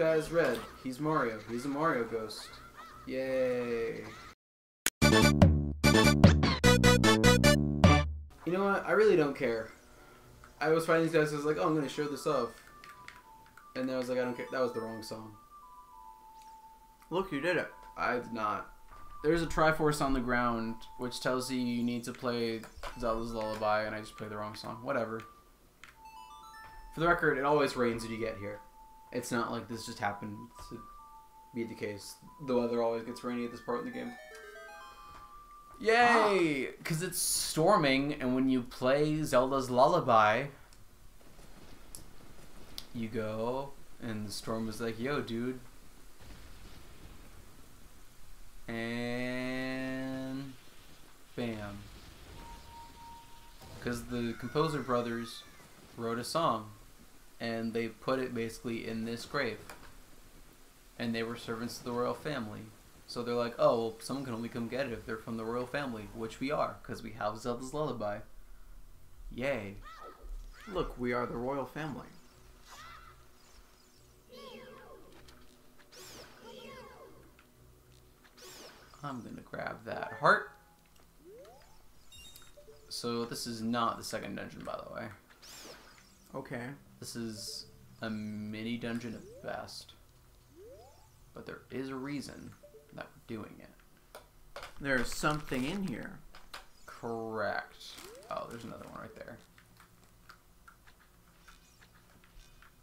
guy is red. He's Mario. He's a Mario ghost. Yay. You know what? I really don't care. I was finding these guys. I was like, oh, I'm gonna show this off, and then I was like, I don't care. That was the wrong song. Look, you did it. I did not. There's a Triforce on the ground which tells you you need to play Zelda's Lullaby, and I just played the wrong song. Whatever. For the record, it always rains when you get here. It's not like this just happened to be the case. The weather always gets rainy at this part in the game. Yay! Ah. Because it's storming, and when you play Zelda's Lullaby, you go, and the storm is like, yo, dude. And. Bam. Because the Composer Brothers wrote a song, and they put it basically in this grave. And they were servants to the royal family. So they're like, oh, well, someone can only come get it if they're from the royal family, which we are, because we have Zelda's Lullaby. Yay. Look, we are the royal family. I'm gonna grab that heart. So this is not the second dungeon, by the way. Okay. This is a mini dungeon at best. But there is a reason that we're doing it. There's something in here. Correct. Oh, there's another one right there.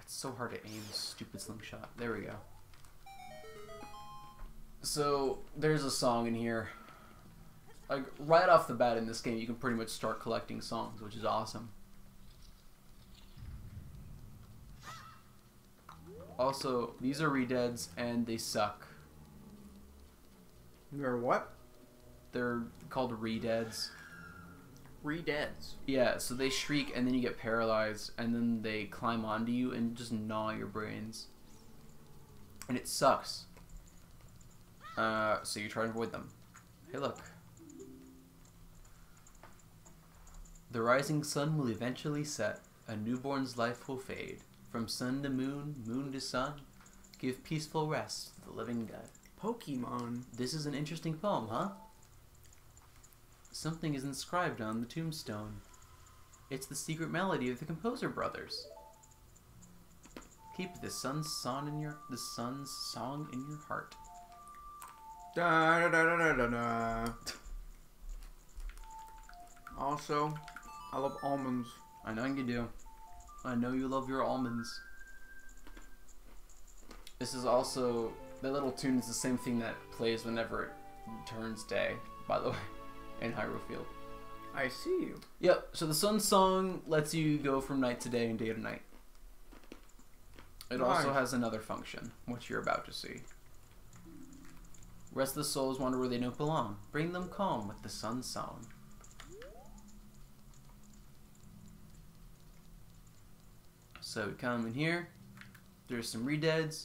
It's so hard to aim, stupid slingshot. There we go. So, there's a song in here. Like, right off the bat in this game, you can pretty much start collecting songs, which is awesome. Also, these are redeads, and they suck. You're what? They're called redeads. Redeads. Yeah, so they shriek and then you get paralyzed and then they climb onto you and just gnaw your brains. And it sucks. Uh, so you try to avoid them. Hey, look. The rising sun will eventually set. A newborn's life will fade. From sun to moon, moon to sun, give peaceful rest to the living dead. Pokemon. This is an interesting poem, huh? Something is inscribed on the tombstone. It's the secret melody of the Composer Brothers. Keep the sun's song in your the sun's song in your heart. Da, da, da, da, da, da. Also, I love almonds. I know you do. I know you love your almonds. This is also that little tune is the same thing that plays whenever it turns day. By the way, in Hyrule Field. I see you. Yep. So the sun song lets you go from night to day and day to night. It also has another function, which you're about to see. Rest the souls wander where they don't belong. Bring them calm with the sun song. So we come in here. There's some redeads.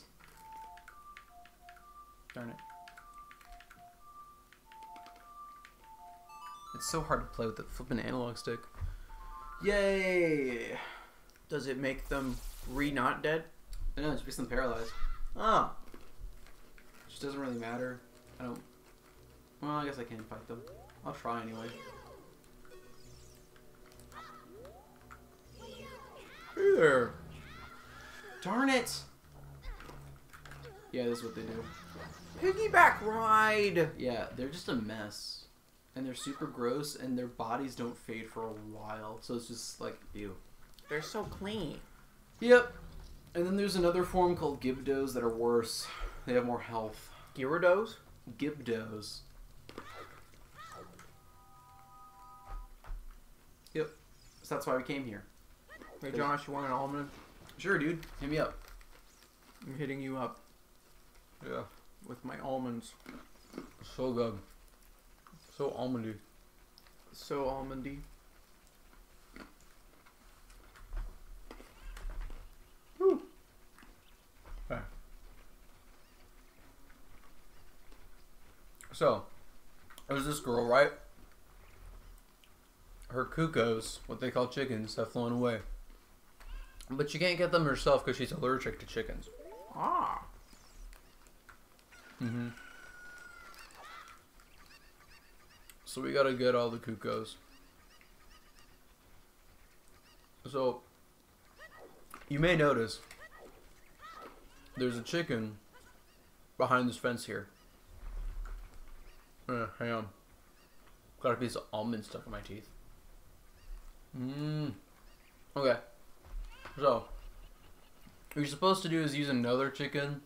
Darn it. It's so hard to play with the flipping analog stick. Yay! Does it make them re not dead? No, it just makes them paralyzed. Oh. Just doesn't really matter. I don't. Well, I guess I can fight them. I'll try anyway. Hey there. Darn it! Yeah, this is what they do. Piggyback ride. Yeah, they're just a mess. And they're super gross, and their bodies don't fade for a while. So it's just like, ew. They're so clean. Yep. And then there's another form called Gibdos that are worse. They have more health. Gyarados? Gibdos. Yep. So that's why we came here. Hey Josh, you want an almond? Sure, dude. Hit me up. I'm hitting you up Yeah. with my almonds. So good. So almondy. So almondy. So, there's this girl, right? Her cuccos, what they call chickens, have flown away. But she can't get them herself because she's allergic to chickens. Ah. Mm-hmm. So we gotta get all the Cuccos. So you may notice there's a chicken behind this fence here. Uh, hang on. Got a piece of almond stuck in my teeth. Mmm. Okay. So, what you're supposed to do is use another chicken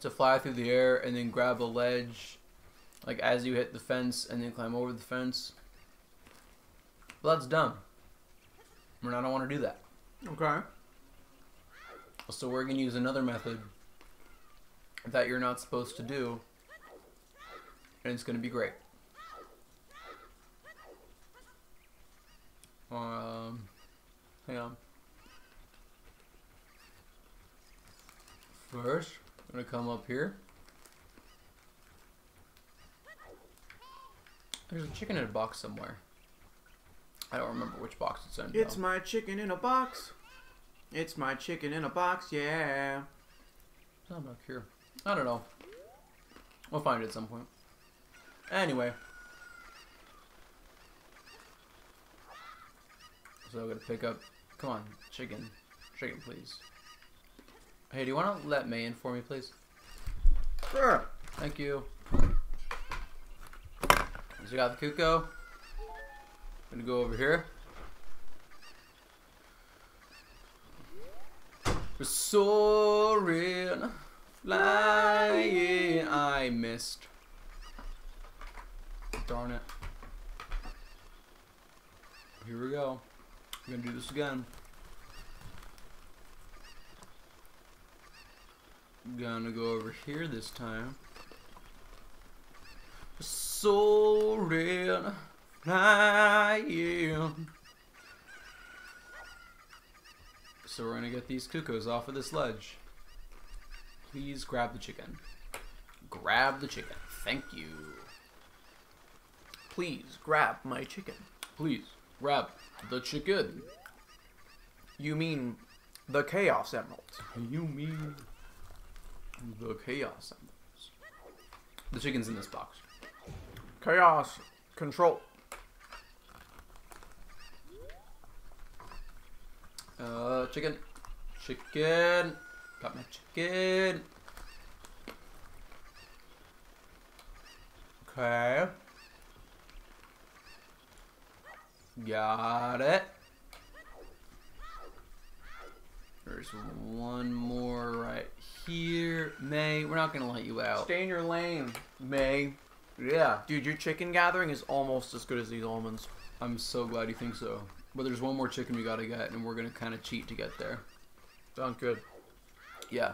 to fly through the air and then grab a ledge, like as you hit the fence, and then climb over the fence. Well, that's dumb. And I don't want to do that. Okay. So we're gonna use another method that you're not supposed to do, and it's gonna be great. Um, hang on. First, I'm gonna come up here. There's a chicken in a box somewhere. I don't remember which box it's in. It's though. my chicken in a box. It's my chicken in a box, yeah. It's not here. I don't know. We'll find it at some point. Anyway. So I'm gonna pick up. Come on, chicken. Chicken, please. Hey, do you want to let May in for me, please? Sure. Thank you. So you got the Cucco. Gonna go over here. We're soaring, flying. I missed. Darn it. Here we go. We're gonna do this again. Gonna go over here this time. Soaring, flying. So we're gonna get these cuccos off of this ledge. Please grab the chicken. Grab the chicken. Thank you. Please grab my chicken. Please grab the chicken. You mean the Chaos Emerald? You mean the chaos emeralds? The chicken's in this box. Chaos Control. Uh, chicken. Chicken. Got my chicken. Okay. Got it. There's one more right here. May, we're not gonna let you out. Stay in your lane. May. Yeah. Dude, your chicken gathering is almost as good as these almonds. I'm so glad you think so. But there's one more chicken we gotta get, and we're gonna kind of cheat to get there. Sounds good. Yeah.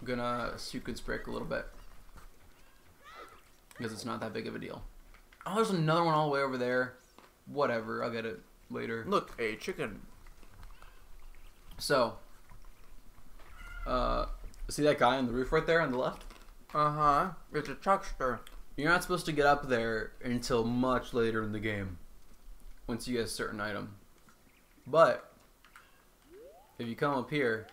I'm gonna suit break a little bit. Because it's not that big of a deal. Oh, there's another one all the way over there. Whatever, I'll get it later. Look, a chicken. So, uh, see that guy on the roof right there on the left? Uh huh. It's a chuckster. You're not supposed to get up there until much later in the game. Once you get a certain item. But, if you come up here,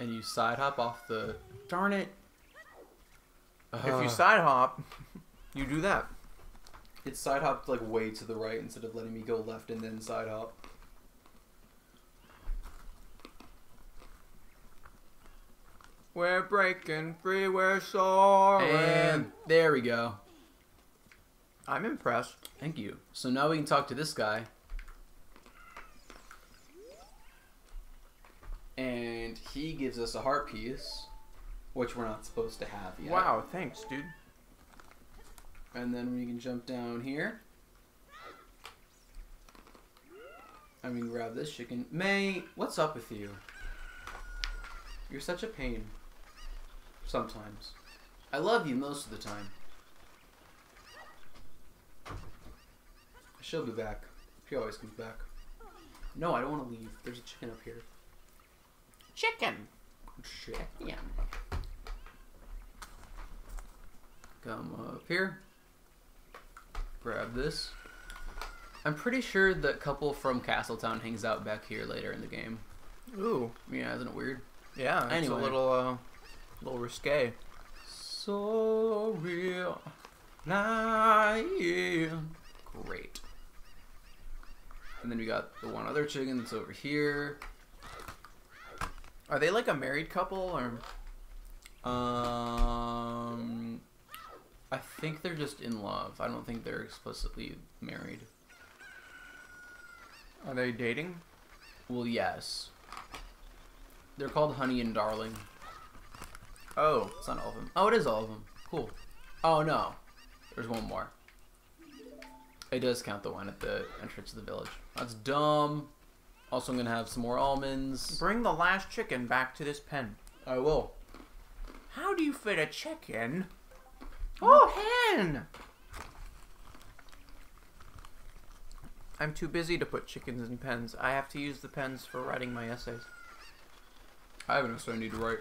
and you side hop off the... Darn it! if you side hop, you do that. It side hopped like way to the right instead of letting me go left and then side hop. We're breaking free, we're soaring. And there we go. I'm impressed. Thank you. So now we can talk to this guy. And he gives us a heart piece, which we're not supposed to have yet. Wow, thanks, dude. And then we can jump down here. I mean, grab this chicken. May, what's up with you? You're such a pain. Sometimes. I love you most of the time. She'll be back. She always comes back. No, I don't want to leave. There's a chicken up here. Chicken. Chicken. Come up here. Grab this. I'm pretty sure the couple from Castletown hangs out back here later in the game. Ooh. Yeah, isn't it weird? Yeah, it's Anyway. a little, uh, little risque. So real, lying. Great. And then we got the one other chicken that's over here. Are they like a married couple or? Um, I think they're just in love. I don't think they're explicitly married. Are they dating? Well, yes. They're called Honey and Darling. Oh, It's not all of them. Oh, it is all of them. Cool. Oh no, there's one more. It does count the one at the entrance of the village. That's dumb. Also, I'm gonna have some more almonds. bring the last chicken back to this pen. I will. How do you fit a chicken? Oh, pen. I'm too busy to put chickens in pens. I have to use the pens for writing my essays. I have an essay I need to write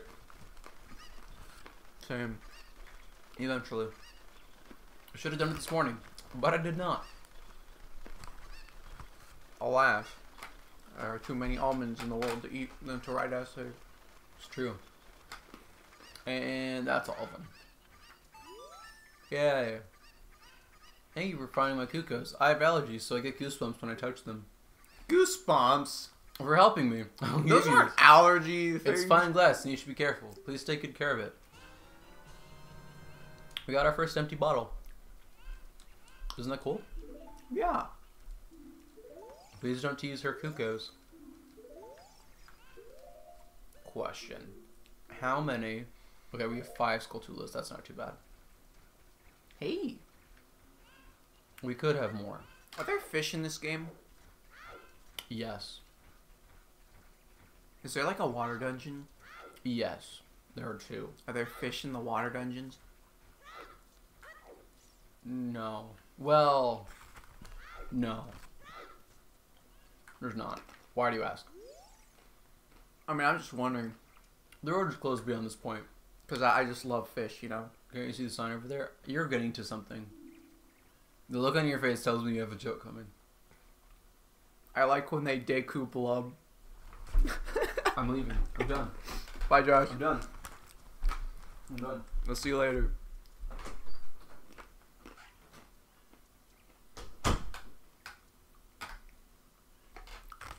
Same. eventually. I should have done it this morning, but I did not. Alas, there are too many almonds in the world to eat than to write essays. It's true. And that's all of them. Yeah. Thank you for finding my cuccos. I have allergies, so I get goosebumps when I touch them. Goosebumps. For helping me. Those aren't allergy things. It's fine glass, and you should be careful. Please take good care of it. We got our first empty bottle. Isn't that cool? Yeah. Please don't tease her cuccos. Question. How many... Okay, we have five Skulltulas. That's not too bad. Hey. We could have more. Are there fish in this game? Yes. Is there like a water dungeon? Yes. There are two. Are there fish in the water dungeons? No. Well... No. There's not. Why do you ask? I mean, I'm just wondering The road is closed beyond this point. because I, I just love fish, you know. Can you see the sign over there? You're getting to something. The look on your face tells me you have a joke coming. I like when they deku blub. I'm leaving. I'm done. Bye, Josh. I'm done. I'm done. We'll see you later.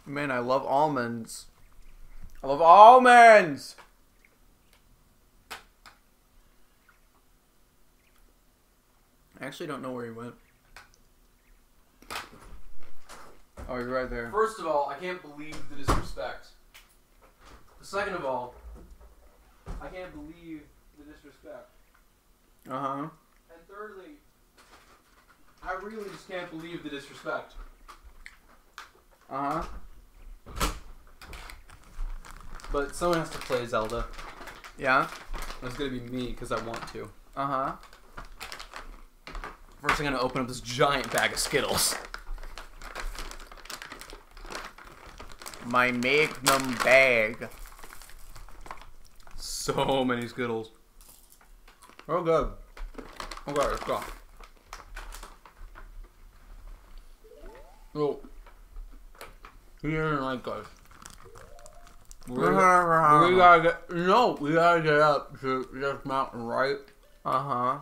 Man, I love almonds. I love almonds. I actually don't know where he went. Oh, you're right there. First of all, I can't believe the disrespect. Second of all, I can't believe the disrespect. Uh huh. And thirdly, I really just can't believe the disrespect. Uh huh. But someone has to play Zelda. Yeah. That's gonna be me because I want to. Uh huh. First, I'm gonna open up this giant bag of Skittles. My magnum bag. So many Skittles. Oh, good. Okay, let's go. Oh. He didn't like us. We're, we gotta get. No, we gotta get up to this mountain, right? Uh huh.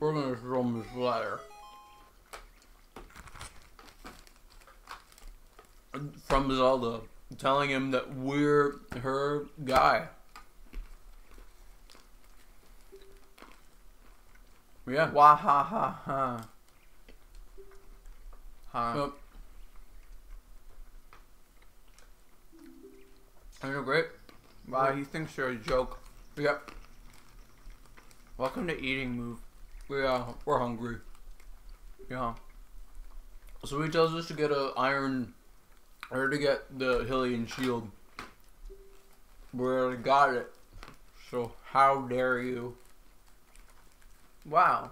We're gonna show him this letter. From Zelda, telling him that we're her guy. Yeah. Wah ha ha ha. Huh. Yep. And you're great. Wow, he thinks you're a joke. Yep. Welcome to Eating Move. We uh, we're hungry. Yeah. So he tells us to get a iron, or to get the Hylian shield. We already got it. So how dare you? Wow.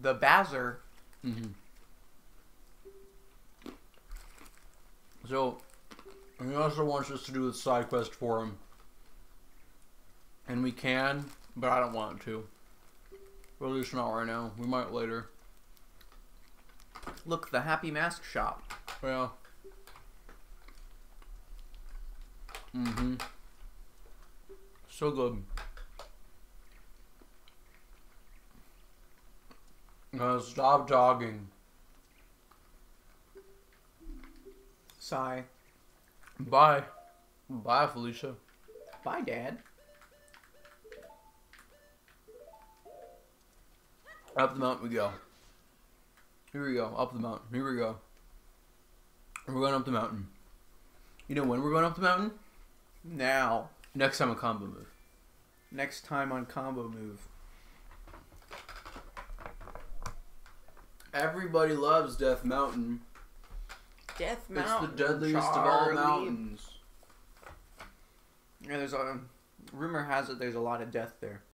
The Bazzer. Mm-hmm. So he also wants us to do the side quest for him, and we can, but I don't want to. Or at least not right now. We might later. Look, the Happy Mask Shop. Yeah. Mm-hmm. So good. Uh, stop jogging. Sigh. Bye. Bye, Felicia. Bye, Dad. Up the mountain we go. Here we go. Up the mountain. Here we go. We're going up the mountain. You know when we're going up the mountain? Now, Next time a combo move. next time on Combo Move. Everybody loves Death Mountain. Death It's the deadliest of all mountains. Yeah, there's a rumor has it there's a lot of death there.